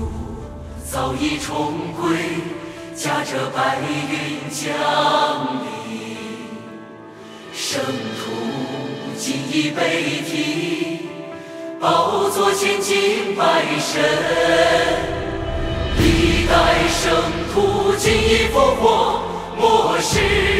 处早已重归，驾着白云降临。圣徒今已被提，宝座前敬拜神。历代圣徒今已复活，末世。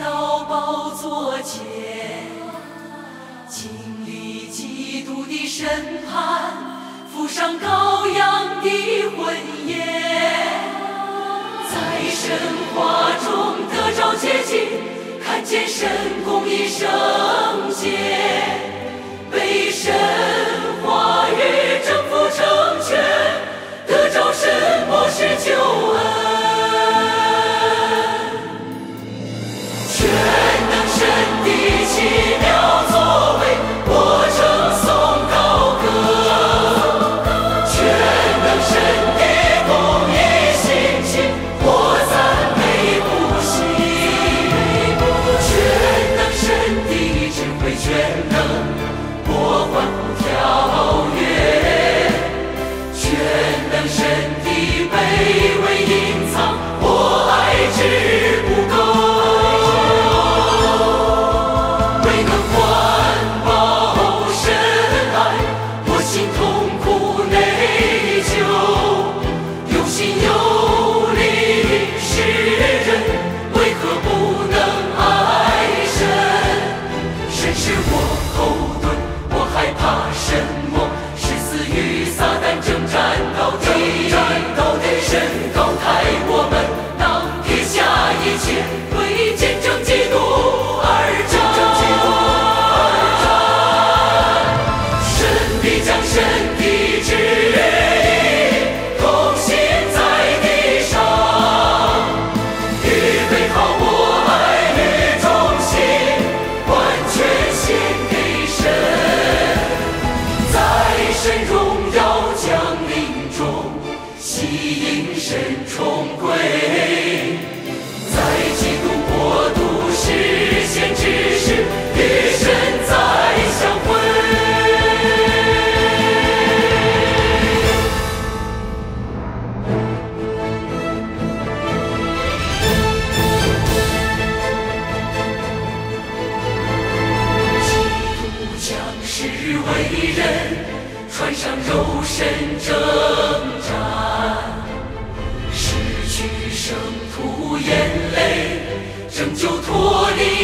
到宝座前，经历基督的审判，服上羔羊的婚在神话中得着洁净，看见神功的圣洁，被神话语征服成全，得着神不是救。 감 사. 真重归。挣脱眼泪拯救脱离